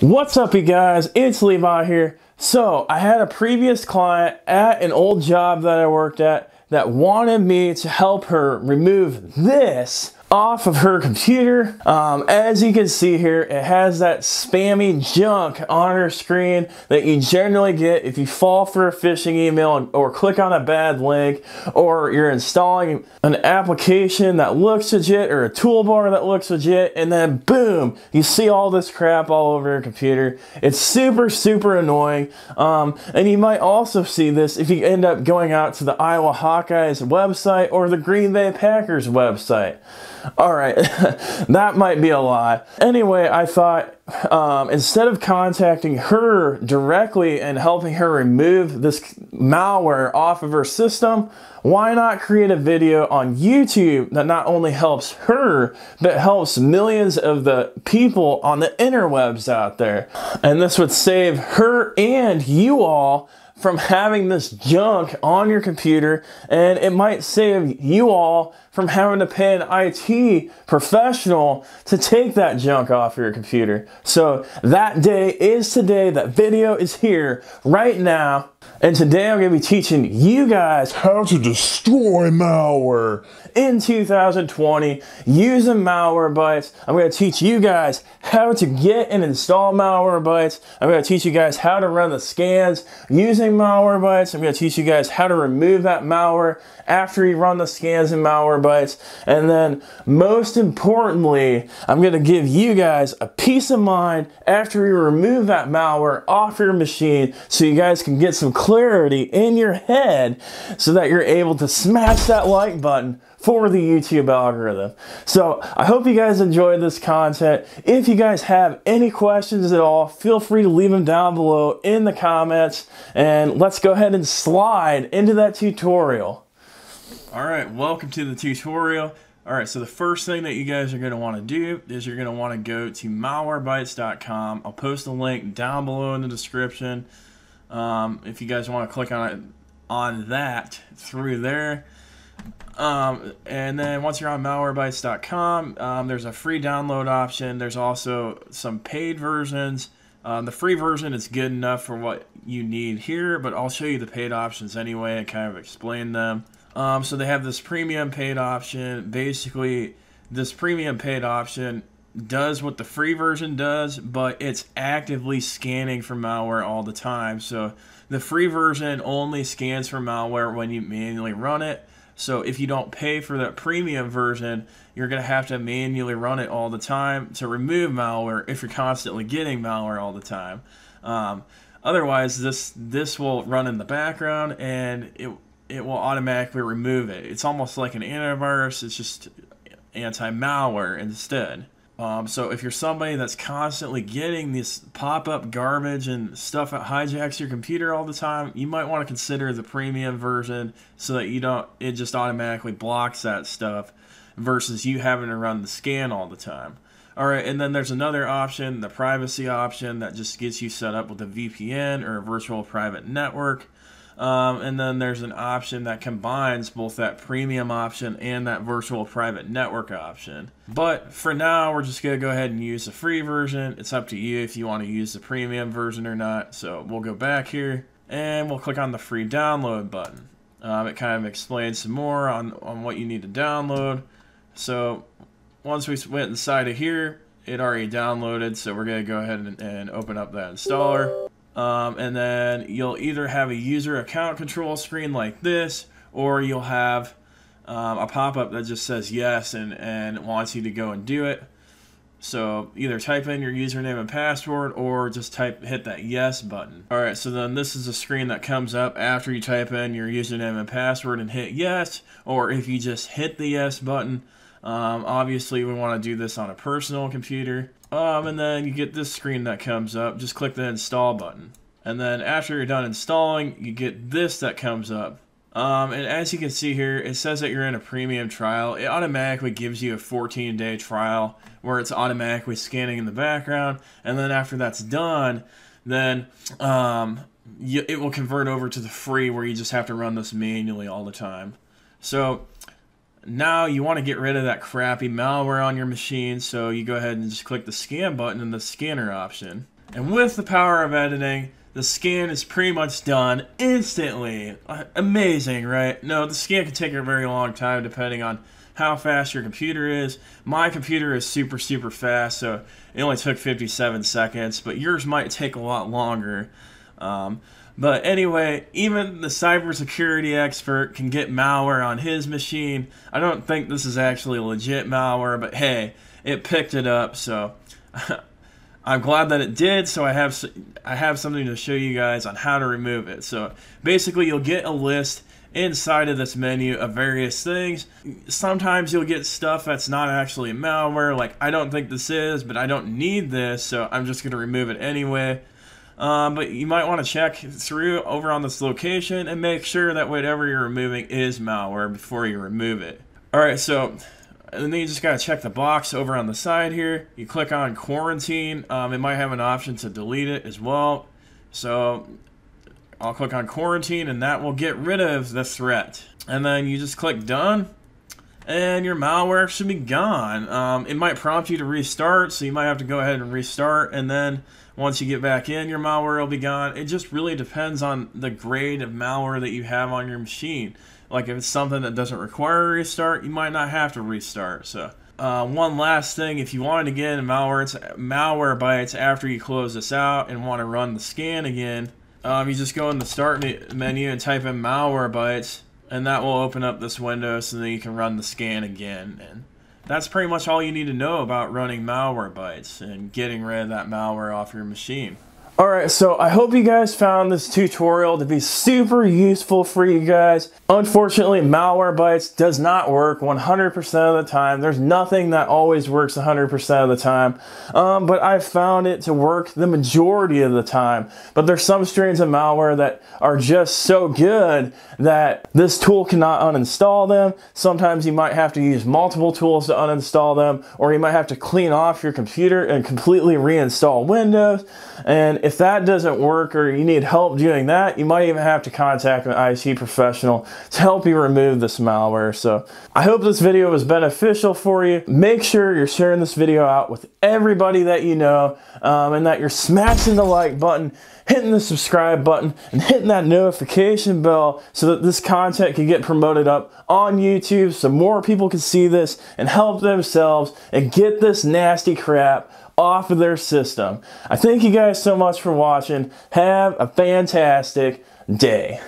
What's up, you guys? It's Levi here. So, I had a previous client at an old job that I worked at that wanted me to help her remove this off of her computer. Um, as you can see here, it has that spammy junk on her screen that you generally get if you fall for a phishing email or click on a bad link or you're installing an application that looks legit or a toolbar that looks legit and then boom, you see all this crap all over your computer. It's super, super annoying. Um, and you might also see this if you end up going out to the Iowa Hawkeyes website or the Green Bay Packers website. All right, that might be a lie. Anyway, I thought um, instead of contacting her directly and helping her remove this malware off of her system, why not create a video on YouTube that not only helps her, but helps millions of the people on the interwebs out there? And this would save her and you all from having this junk on your computer and it might save you all from having to pay an IT professional to take that junk off your computer. So that day is today. That video is here right now. And today I'm going to be teaching you guys how to destroy malware in 2020 using Malwarebytes. I'm going to teach you guys how to get and install Malwarebytes. I'm going to teach you guys how to run the scans using Malwarebytes. I'm going to teach you guys how to remove that malware after you run the scans in Malwarebytes. And then most importantly, I'm going to give you guys a peace of mind after you remove that malware off your machine so you guys can get some clarity in your head so that you're able to smash that like button for the YouTube algorithm. So I hope you guys enjoyed this content. If you guys have any questions at all, feel free to leave them down below in the comments and let's go ahead and slide into that tutorial. All right, welcome to the tutorial. All right, so the first thing that you guys are going to want to do is you're going to want to go to malwarebytes.com. I'll post a link down below in the description. Um, if you guys want to click on it on that through there. Um, and then once you're on malwarebytes.com, um, there's a free download option. There's also some paid versions. Um, the free version is good enough for what you need here, but I'll show you the paid options anyway and kind of explain them. Um, so they have this premium paid option. Basically, this premium paid option does what the free version does, but it's actively scanning for malware all the time. So the free version only scans for malware when you manually run it. So if you don't pay for that premium version, you're going to have to manually run it all the time to remove malware if you're constantly getting malware all the time. Um, otherwise, this this will run in the background and it it will automatically remove it. It's almost like an antivirus. It's just anti-malware instead. Um, so if you're somebody that's constantly getting this pop-up garbage and stuff that hijacks your computer all the time, you might want to consider the premium version so that you don't it just automatically blocks that stuff versus you having to run the scan all the time. All right, and then there's another option, the privacy option that just gets you set up with a VPN or a virtual private network. Um, and then there's an option that combines both that premium option and that virtual private network option. But for now, we're just going to go ahead and use the free version. It's up to you if you want to use the premium version or not. So we'll go back here and we'll click on the free download button. Um, it kind of explains some more on, on what you need to download. So once we went inside of here, it already downloaded. So we're going to go ahead and, and open up that installer. Um, and then you'll either have a user account control screen like this, or you'll have um, a pop-up that just says yes and, and wants you to go and do it. So either type in your username and password or just type hit that yes button. All right, so then this is a screen that comes up after you type in your username and password and hit yes, or if you just hit the yes button. Um, obviously, we want to do this on a personal computer. Um, and then you get this screen that comes up. Just click the install button. And then after you're done installing, you get this that comes up. Um, and as you can see here, it says that you're in a premium trial. It automatically gives you a 14 day trial where it's automatically scanning in the background. And then after that's done, then um, you, it will convert over to the free where you just have to run this manually all the time. So now you want to get rid of that crappy malware on your machine, so you go ahead and just click the scan button in the scanner option. And with the power of editing, the scan is pretty much done instantly. Uh, amazing, right? No, the scan can take a very long time depending on how fast your computer is. My computer is super, super fast, so it only took 57 seconds, but yours might take a lot longer. Um, but anyway, even the cybersecurity expert can get malware on his machine. I don't think this is actually legit malware, but hey, it picked it up, so I'm glad that it did. So I have I have something to show you guys on how to remove it. So basically, you'll get a list inside of this menu of various things. Sometimes you'll get stuff that's not actually malware, like I don't think this is, but I don't need this, so I'm just going to remove it anyway. Um, but you might want to check through over on this location and make sure that whatever you're removing is malware before you remove it. Alright, so and then you just got to check the box over on the side here. You click on quarantine. Um, it might have an option to delete it as well. So I'll click on quarantine and that will get rid of the threat. And then you just click done and your malware should be gone. Um, it might prompt you to restart, so you might have to go ahead and restart, and then once you get back in, your malware will be gone. It just really depends on the grade of malware that you have on your machine. Like if it's something that doesn't require a restart, you might not have to restart. So uh, one last thing, if you want to get in malware, it's malware Malwarebytes after you close this out and want to run the scan again, um, you just go in the start menu and type in malware Malwarebytes and that will open up this window so then you can run the scan again. And that's pretty much all you need to know about running malware Malwarebytes and getting rid of that malware off your machine. Alright, so I hope you guys found this tutorial to be super useful for you guys. Unfortunately, Malwarebytes does not work 100% of the time. There's nothing that always works 100% of the time. Um, but I've found it to work the majority of the time. But there's some strains of malware that are just so good that this tool cannot uninstall them. Sometimes you might have to use multiple tools to uninstall them, or you might have to clean off your computer and completely reinstall Windows. And if that doesn't work or you need help doing that, you might even have to contact an IT professional to help you remove this malware. So I hope this video was beneficial for you. Make sure you're sharing this video out with everybody that you know um, and that you're smashing the like button, hitting the subscribe button, and hitting that notification bell so that this content can get promoted up on YouTube so more people can see this and help themselves and get this nasty crap off of their system. I thank you guys so much for watching. Have a fantastic day.